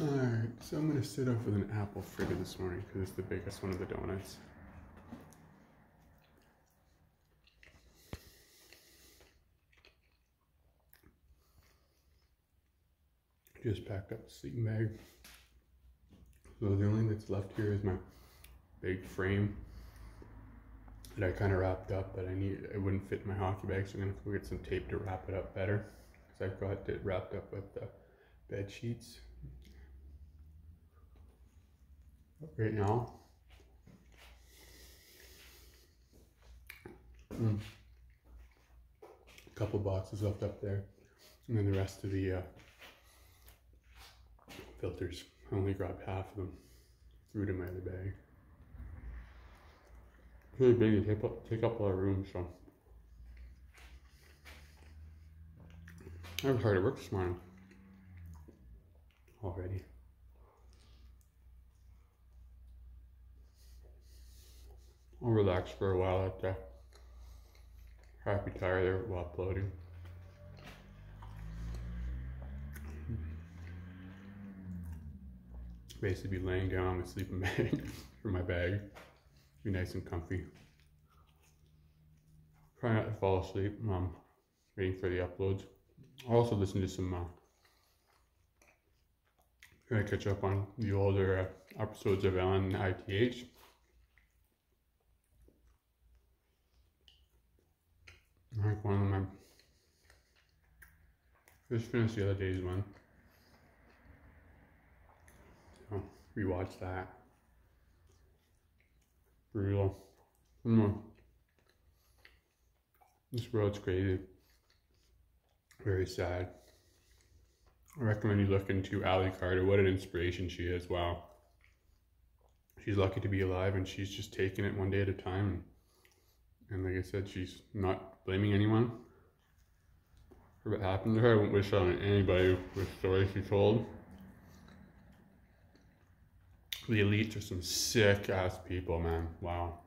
Alright, so I'm gonna sit off with an apple fritter this morning because it's the biggest one of the donuts. Just packed up the sleeping bag. So the only thing that's left here is my big frame that I kind of wrapped up, but I need it wouldn't fit in my hockey bag, so I'm gonna go get some tape to wrap it up better. Cause I've got it wrapped up with the bed sheets. Right now, mm, a couple boxes left up there, and then the rest of the uh, filters. I only grabbed half of them, threw it in my other bag really big and take up, take up a lot of room, so. I was hard at work this morning. Already. I'll relax for a while at the happy tire there while uploading. Basically be laying down on the sleeping bag for my bag. Be nice and comfy. Try not to fall asleep. Um, waiting for the uploads. I'll also listen to some. Uh, trying to catch up on the older uh, episodes of Ellen ITH. Think one of them I just finished the other day's one. So rewatch that. Brutal. Mm. This world's crazy. Very sad. I recommend you look into Ali Carter. What an inspiration she is. Wow. She's lucky to be alive and she's just taking it one day at a time. And like I said, she's not blaming anyone for what happened to her. I wouldn't wish on anybody with the story she told. The elites are some sick ass people, man. Wow.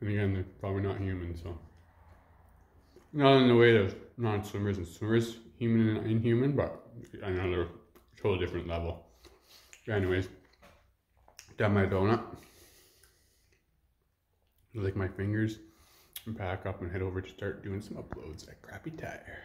And again, they're probably not human, so. Not in the way of non swimmers and swimmers, human and inhuman, but another totally different level. Anyways, done my donut. Lick my fingers and pack up and head over to start doing some uploads at Crappy Tire.